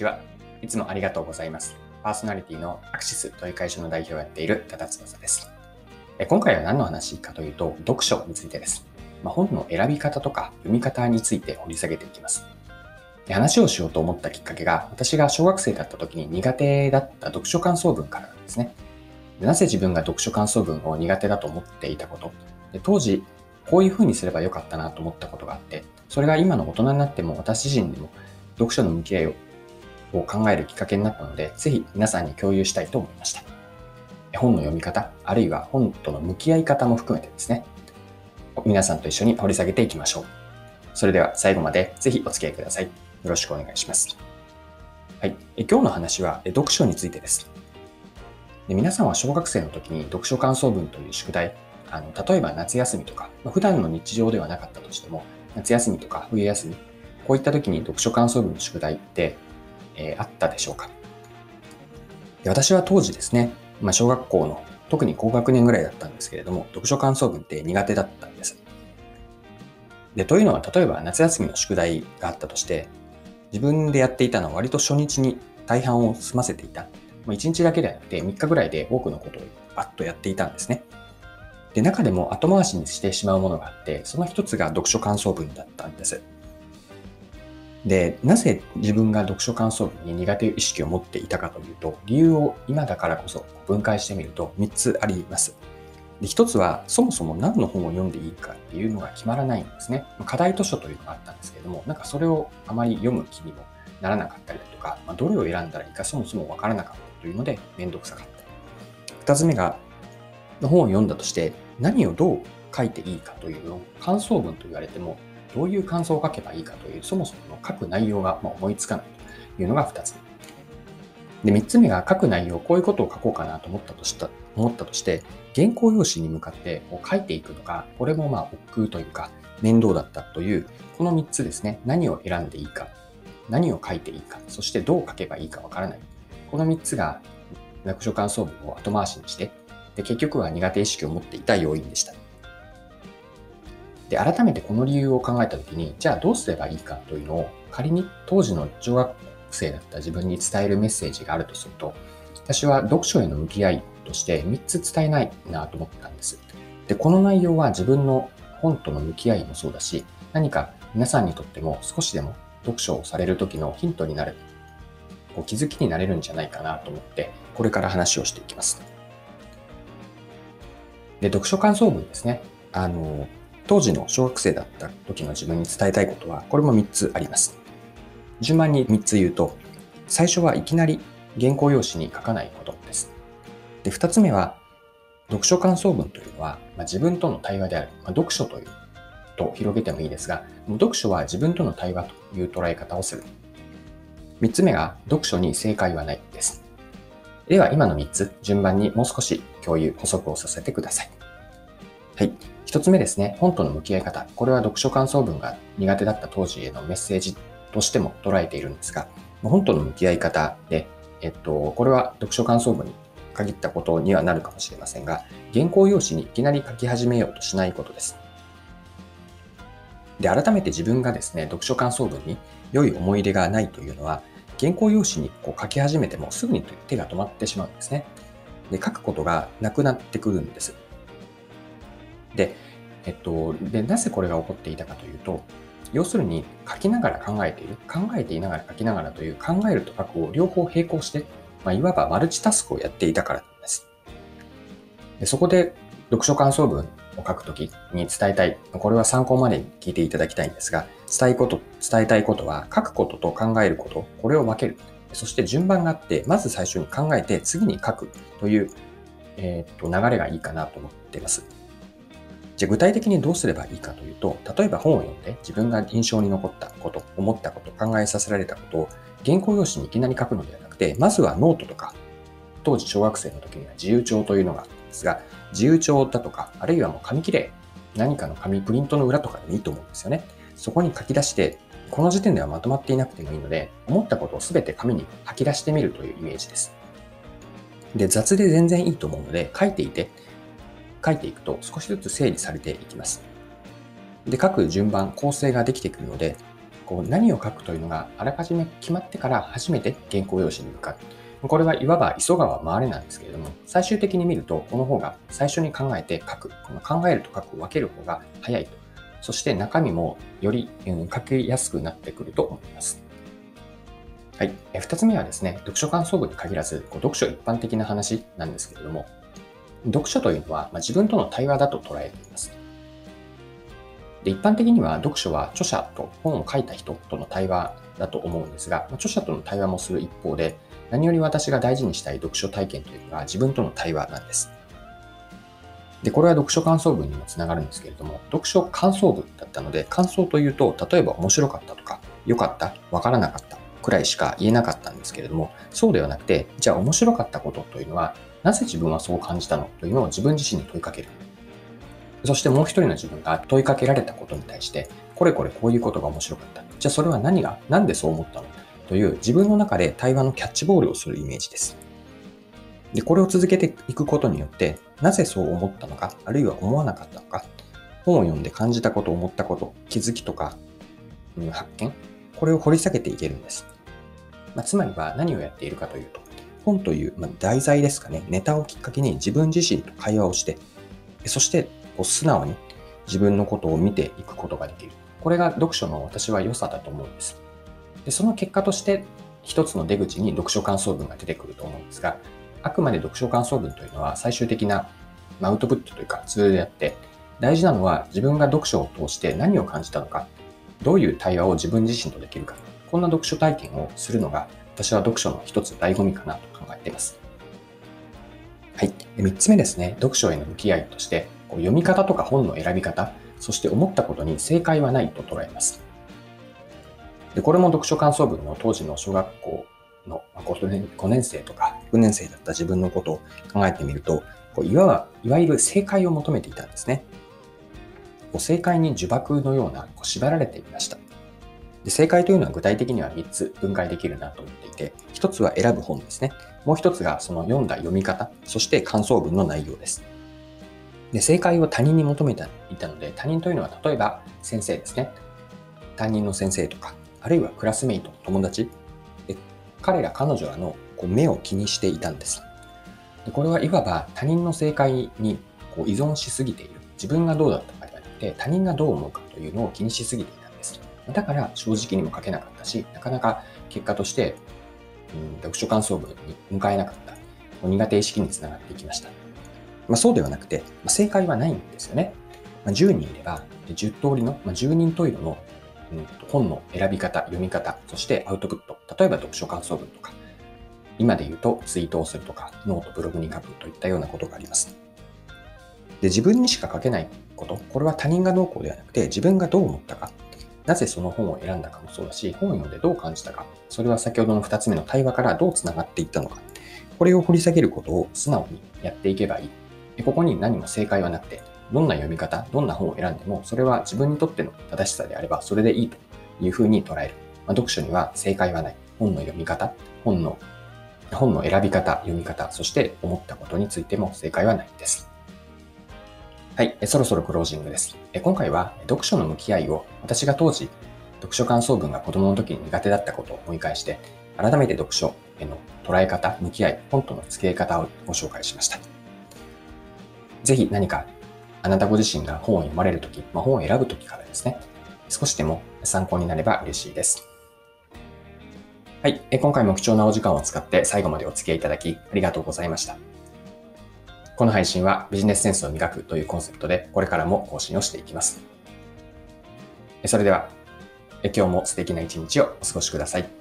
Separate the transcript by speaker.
Speaker 1: ちは。いつもありがとうございます。パーソナリティのアクシスという会社の代表をやっている多田翼です。今回は何の話かというと、読書についてです。まあ、本の選び方とか読み方について掘り下げていきます。で話をしようと思ったきっかけが、私が小学生だった時に苦手だった読書感想文からなんですね。なぜ自分が読書感想文を苦手だと思っていたこと、で当時、こういう風にすればよかったなと思ったことがあって、それが今の大人になっても私自身でも読書の向き合いをを考えるきっかけになったので、ぜひ皆さんに共有したいと思いました。本の読み方、あるいは本との向き合い方も含めてですね、皆さんと一緒に掘り下げていきましょう。それでは最後までぜひお付き合いください。よろしくお願いします。はい。え今日の話はえ読書についてですで。皆さんは小学生の時に読書感想文という宿題、あの例えば夏休みとか、まあ、普段の日常ではなかったとしても、夏休みとか冬休み、こういった時に読書感想文の宿題ってえー、あったでしょうかで私は当時ですね、まあ、小学校の特に高学年ぐらいだったんですけれども、読書感想文って苦手だったんです。で、というのは、例えば夏休みの宿題があったとして、自分でやっていたのは割と初日に大半を済ませていた。まあ、1日だけではなくて3日ぐらいで多くのことをバッとやっていたんですね。で、中でも後回しにしてしまうものがあって、その一つが読書感想文だったんです。で、なぜ自分が読書感想文に苦手意識を持っていたかというと、理由を今だからこそ分解してみると3つあります。で1つは、そもそも何の本を読んでいいかっていうのが決まらないんですね。課題図書というのがあったんですけれども、なんかそれをあまり読む気にもならなかったりだとか、まあ、どれを選んだらいいかそもそもわからなかったというのでめんどくさかった。2つ目が、本を読んだとして何をどう書いていいかというのを感想文と言われてもどういう感想を書けばいいかという、そもそもの書く内容が思いつかないというのが2つ目。で、3つ目が書く内容、こういうことを書こうかなと思ったとした思ったとして、原稿用紙に向かってこう書いていくのが、これもまあ億劫というか、面倒だったという、この3つですね、何を選んでいいか、何を書いていいか、そしてどう書けばいいかわからない。この3つが、読書感想文を後回しにして、で結局は苦手意識を持っていた要因でした。で、改めてこの理由を考えたときに、じゃあどうすればいいかというのを、仮に当時の小学生だった自分に伝えるメッセージがあるとすると、私は読書への向き合いとして3つ伝えないなと思ったんです。で、この内容は自分の本との向き合いもそうだし、何か皆さんにとっても少しでも読書をされる時のヒントになる、こう気づきになれるんじゃないかなと思って、これから話をしていきます。で、読書感想文ですね。あの、当時の小学生だった時の自分に伝えたいことは、これも3つあります。順番に3つ言うと、最初はいきなり原稿用紙に書かないことです。で、2つ目は、読書感想文というのは、まあ、自分との対話である、まあ、読書というと広げてもいいですが、読書は自分との対話という捉え方をする。3つ目が、読書に正解はないです。では、今の3つ、順番にもう少し共有、補足をさせてください。はい。一つ目ですね、本との向き合い方。これは読書感想文が苦手だった当時へのメッセージとしても捉えているんですが、本との向き合い方で、えっと、これは読書感想文に限ったことにはなるかもしれませんが、原稿用紙にいきなり書き始めようとしないことです。で、改めて自分がですね、読書感想文に良い思い出がないというのは、原稿用紙にこう書き始めてもすぐに手が止まってしまうんですね。で、書くことがなくなってくるんです。で、えっと、で、なぜこれが起こっていたかというと、要するに書きながら考えている、考えていながら書きながらという考えると書くを両方並行して、まあ、いわばマルチタスクをやっていたからなんです。でそこで読書感想文を書くときに伝えたい、これは参考までに聞いていただきたいんですが、伝えこと、伝えたいことは書くことと考えること、これを分ける。そして順番があって、まず最初に考えて次に書くという、えー、っと流れがいいかなと思っています。じゃあ具体的にどうすればいいかというと、例えば本を読んで自分が印象に残ったこと、思ったこと、考えさせられたことを原稿用紙にいきなり書くのではなくて、まずはノートとか、当時小学生の時には自由帳というのがあったんですが、自由帳だとか、あるいはもう紙切れ、何かの紙、プリントの裏とかでもいいと思うんですよね。そこに書き出して、この時点ではまとまっていなくてもいいので、思ったことをすべて紙に吐き出してみるというイメージです。で、雑で全然いいと思うので、書いていて、書いていくと少しずつ整理されていきます。で、書く順番、構成ができてくるので、こう何を書くというのがあらかじめ決まってから初めて原稿用紙に向かう。これはいわば急がば回れなんですけれども、最終的に見ると、この方が最初に考えて書く。この考えると書くを分ける方が早いと。そして中身もより、うん、書きやすくなってくると思います。はい。二つ目はですね、読書感想文に限らず、こう読書一般的な話なんですけれども、読書というのは、ま、自分との対話だと捉えています。で一般的には読書は著者と本を書いた人との対話だと思うんですが、著者との対話もする一方で、何より私が大事にしたい読書体験というのが自分との対話なんです。で、これは読書感想文にもつながるんですけれども、読書感想文だったので、感想というと、例えば面白かったとか、良かった、わからなかったくらいしか言えなかったんですけれども、そうではなくて、じゃあ面白かったことというのは、なぜ自分はそう感じたのというのを自分自身に問いかける。そしてもう一人の自分が問いかけられたことに対して、これこれこういうことが面白かった。じゃあそれは何が、なんでそう思ったのという自分の中で対話のキャッチボールをするイメージです。で、これを続けていくことによって、なぜそう思ったのか、あるいは思わなかったのか、本を読んで感じたこと、思ったこと、気づきとか、うん、発見、これを掘り下げていけるんです。まあ、つまりは何をやっているかというと、本という、まあ、題材ですかね、ネタをきっかけに自分自身と会話をして、そしてこう素直に自分のことを見ていくことができる。これが読書の私は良さだと思うんです。でその結果として一つの出口に読書感想文が出てくると思うんですが、あくまで読書感想文というのは最終的なアウトプットというかツールであって、大事なのは自分が読書を通して何を感じたのか、どういう対話を自分自身とできるか、こんな読書体験をするのが私は読書の一つ醍醐味かなと考えています。はい。三つ目ですね。読書への向き合いとして、こう読み方とか本の選び方、そして思ったことに正解はないと捉えます。でこれも読書感想文の当時の小学校の5年 ,5 年生とか6年生だった自分のことを考えてみると、こういわいわゆる正解を求めていたんですね。こう正解に呪縛のようなこう縛られていました。で正解というのは具体的には3つ分解できるなと思っていて、1つは選ぶ本ですね。もう1つがその読んだ読み方、そして感想文の内容です。で正解を他人に求めていたので、他人というのは例えば先生ですね。担任の先生とか、あるいはクラスメイト、友達。で彼ら、彼女らのこう目を気にしていたんです。でこれはいわば他人の正解にこう依存しすぎている。自分がどうだったて、他人がどう思うかというのを気にしすぎていたんです。だから正直にも書けなかったし、なかなか結果として、うん、読書感想文に迎えなかった。苦手意識につながっていきました。まあ、そうではなくて、まあ、正解はないんですよね。まあ、10人いれば、10通りの、まあ、10人十色の、うん、本の選び方、読み方、そしてアウトプット。例えば読書感想文とか、今で言うとツイートをするとか、 note、ブログに書くといったようなことがあります。で、自分にしか書けないこと、これは他人がどうこうではなくて、自分がどう思ったか、なぜその本を選んだかもそうだし、本を読んでどう感じたか、それは先ほどの2つ目の対話からどうつながっていったのか、これを掘り下げることを素直にやっていけばいい。でここに何も正解はなくて、どんな読み方、どんな本を選んでも、それは自分にとっての正しさであれば、それでいいというふうに捉える。まあ、読書には正解はない。本の読み方、本の、本の選び方、読み方、そして思ったことについても正解はないです。はい、そろそろクロージングです。今回は読書の向き合いを私が当時、読書感想文が子供の時に苦手だったことを思い返して、改めて読書への捉え方、向き合い、本との付き合い方をご紹介しました。ぜひ何かあなたご自身が本を読まれるとき、まあ、本を選ぶときからですね、少しでも参考になれば嬉しいです。はい。今回も貴重なお時間を使って最後までお付き合いいただきありがとうございました。この配信はビジネスセンスを磨くというコンセプトでこれからも更新をしていきます。それでは、今日も素敵な一日をお過ごしください。